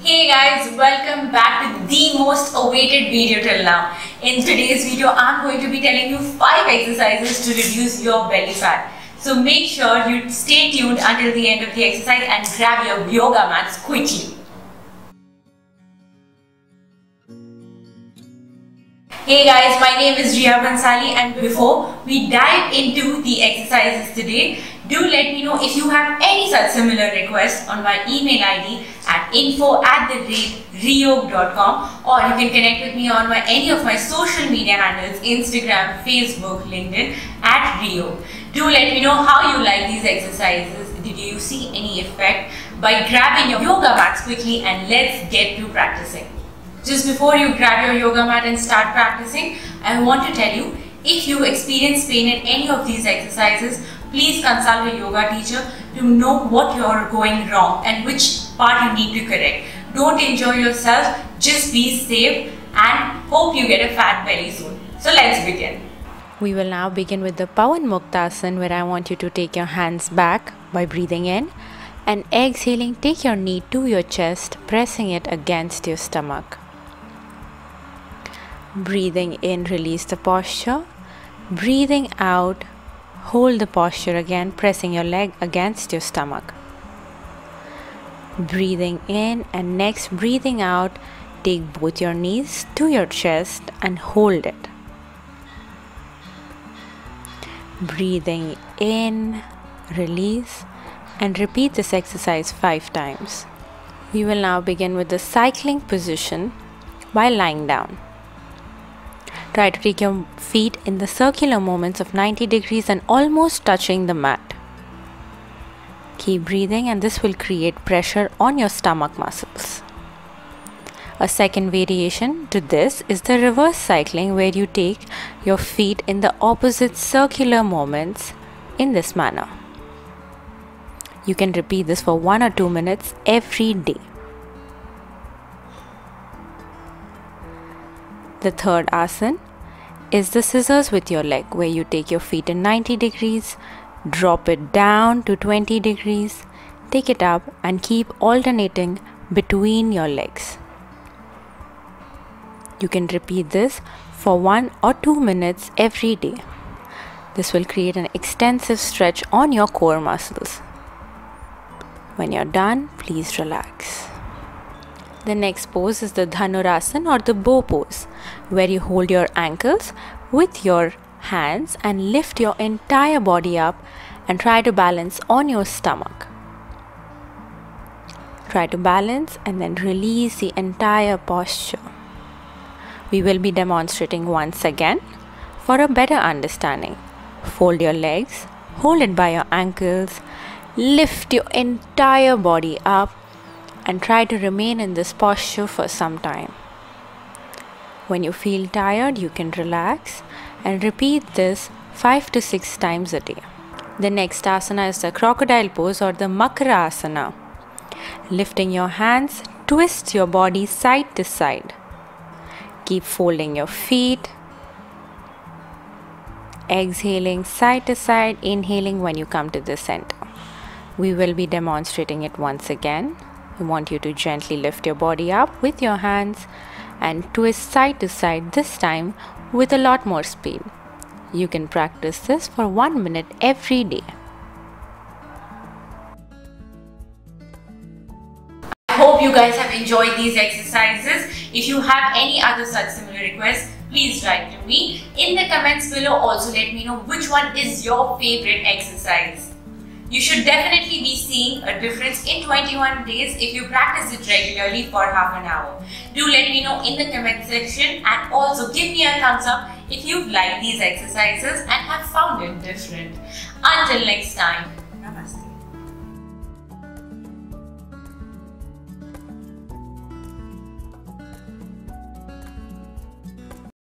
Hey guys, welcome back to the most awaited video till now. In today's video, I'm going to be telling you 5 exercises to reduce your belly fat. So make sure you stay tuned until the end of the exercise and grab your yoga mats quickly. Hey guys, my name is Riya Bhansali and before we dive into the exercises today, do let me know if you have any such similar requests on my email ID at info at the rate or you can connect with me on my any of my social media handles Instagram, Facebook, LinkedIn at Riyyog. Do let me know how you like these exercises. Did you see any effect by grabbing your yoga mats quickly and let's get to practicing. Just before you grab your yoga mat and start practicing, I want to tell you if you experience pain in any of these exercises, please consult a yoga teacher to know what you're going wrong and which part you need to correct. Don't enjoy yourself, just be safe and hope you get a fat belly soon. So let's begin. We will now begin with the Pawan Muktasana where I want you to take your hands back by breathing in and exhaling take your knee to your chest pressing it against your stomach. Breathing in release the posture. Breathing out hold the posture again pressing your leg against your stomach. Breathing in and next breathing out take both your knees to your chest and hold it. Breathing in, release, and repeat this exercise five times. We will now begin with the cycling position by lying down. Try to take your feet in the circular movements of 90 degrees and almost touching the mat. Keep breathing, and this will create pressure on your stomach muscles. A second variation to this is the reverse cycling, where you take your feet in the opposite circular movements in this manner. You can repeat this for one or two minutes every day. The third asana is the scissors with your leg, where you take your feet in 90 degrees, drop it down to 20 degrees, take it up, and keep alternating between your legs. You can repeat this for one or two minutes every day. This will create an extensive stretch on your core muscles. When you're done, please relax. The next pose is the Dhanurasana or the bow pose, where you hold your ankles with your hands and lift your entire body up and try to balance on your stomach. Try to balance and then release the entire posture. We will be demonstrating once again for a better understanding. Fold your legs, hold it by your ankles, lift your entire body up, and try to remain in this posture for some time. When you feel tired, you can relax and repeat this 5 to 6 times a day. The next asana is the crocodile pose or the Makara asana. Lifting your hands, twist your body side to side. Keep folding your feet. Exhaling side to side, inhaling when you come to the center. We will be demonstrating it once again. We want you to gently lift your body up with your hands and twist side to side, this time with a lot more speed. You can practice this for one minute every day. I hope you guys have enjoyed these exercises. If you have any other such similar requests, please write to me. In the comments below, also let me know which one is your favorite exercise. You should definitely be seeing a difference in 21 days if you practice it regularly for half an hour. Do let me know in the comment section and also give me a thumbs up if you've liked these exercises and have found it different. Until next time,